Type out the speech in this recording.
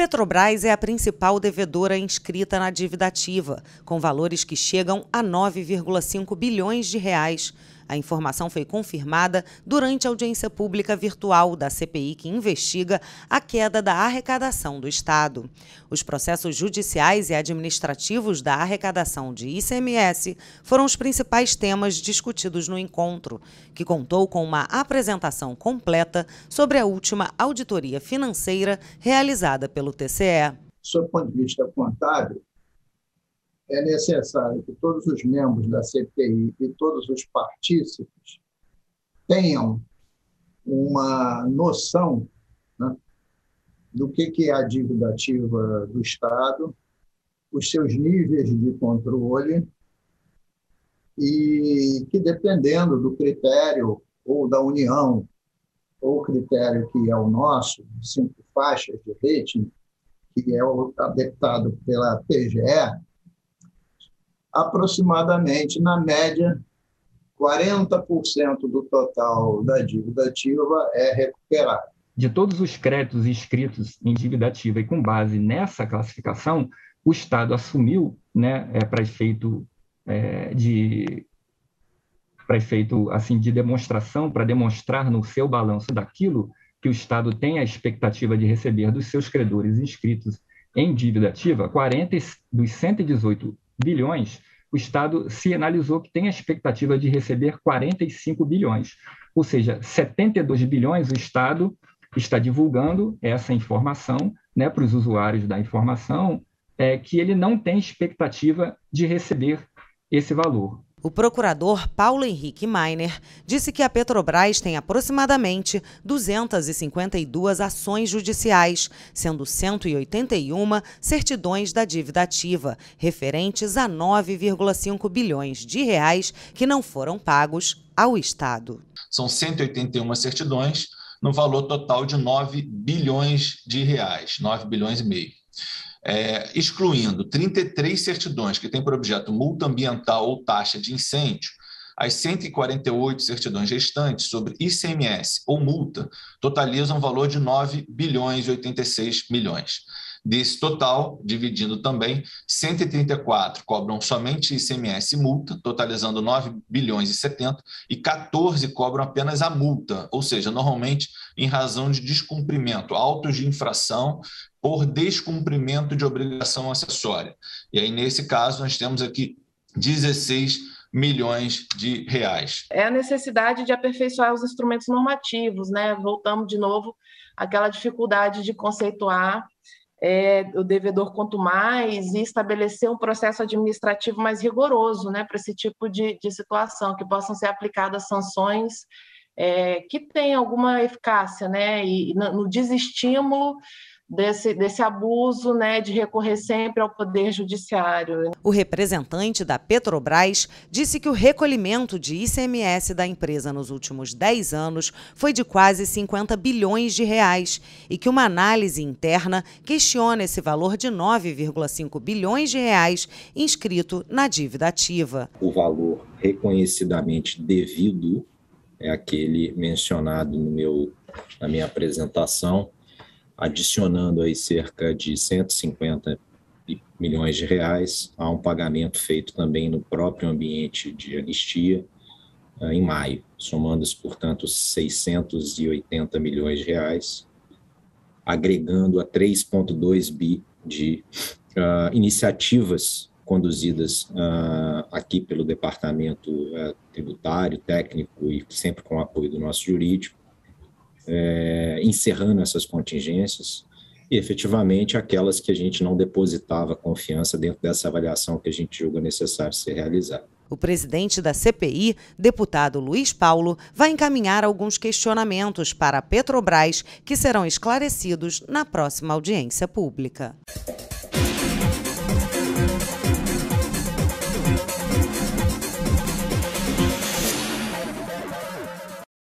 Petrobras é a principal devedora inscrita na dívida ativa, com valores que chegam a 9,5 bilhões de reais. A informação foi confirmada durante a audiência pública virtual da CPI que investiga a queda da arrecadação do Estado. Os processos judiciais e administrativos da arrecadação de ICMS foram os principais temas discutidos no encontro, que contou com uma apresentação completa sobre a última auditoria financeira realizada pelo TCE. Sob o ponto de vista contábil, é necessário que todos os membros da CPI e todos os partícipes tenham uma noção né, do que, é a dívida ativa do Estado, os seus níveis de controle e que, dependendo do critério ou da União, ou critério que é o nosso, cinco faixas de rating, que é adaptado pela PGE, aproximadamente, na média, 40% do total da dívida ativa é recuperado. De todos os créditos inscritos em dívida ativa e com base nessa classificação, o Estado assumiu, né, é, para efeito é, de para efeito assim de demonstração, para demonstrar no seu balanço daquilo que o Estado tem a expectativa de receber dos seus credores inscritos em dívida ativa, 40 dos 118 bilhões, o Estado se analisou que tem a expectativa de receber 45 bilhões, ou seja, 72 bilhões o Estado está divulgando essa informação né, para os usuários da informação, é, que ele não tem expectativa de receber esse valor. O procurador Paulo Henrique Meiner disse que a Petrobras tem aproximadamente 252 ações judiciais, sendo 181 certidões da dívida ativa, referentes a 9,5 bilhões de reais que não foram pagos ao Estado. São 181 certidões, no valor total de 9 bilhões de reais, 9 bilhões e meio é, excluindo 33 certidões que têm por objeto multa ambiental ou taxa de incêndio, as 148 certidões restantes sobre ICMS ou multa totalizam um valor de 9 bilhões e 86 milhões. Desse total, dividindo também, 134 cobram somente ICMS e multa, totalizando 9 bilhões e 70, e 14 cobram apenas a multa, ou seja, normalmente em razão de descumprimento, autos de infração por descumprimento de obrigação acessória. E aí, nesse caso, nós temos aqui 16 milhões de reais. É a necessidade de aperfeiçoar os instrumentos normativos, né? Voltamos de novo àquela dificuldade de conceituar é, o devedor quanto mais e estabelecer um processo administrativo mais rigoroso né, para esse tipo de, de situação, que possam ser aplicadas sanções é, que tenham alguma eficácia, né, e no desestímulo desse, desse abuso né, de recorrer sempre ao Poder Judiciário. O representante da Petrobras disse que o recolhimento de ICMS da empresa nos últimos 10 anos foi de quase 50 bilhões de reais e que uma análise interna questiona esse valor de 9,5 bilhões de reais inscrito na dívida ativa. O valor reconhecidamente devido é aquele mencionado no meu, na minha apresentação, adicionando aí cerca de 150 milhões de reais a um pagamento feito também no próprio ambiente de anistia uh, em maio, somando-se, portanto, 680 milhões de reais, agregando a 3,2 bi de uh, iniciativas conduzidas uh, aqui pelo departamento tributário, técnico e sempre com o apoio do nosso jurídico, é, encerrando essas contingências e efetivamente aquelas que a gente não depositava confiança dentro dessa avaliação que a gente julga necessário ser realizada. O presidente da CPI, deputado Luiz Paulo, vai encaminhar alguns questionamentos para a Petrobras que serão esclarecidos na próxima audiência pública.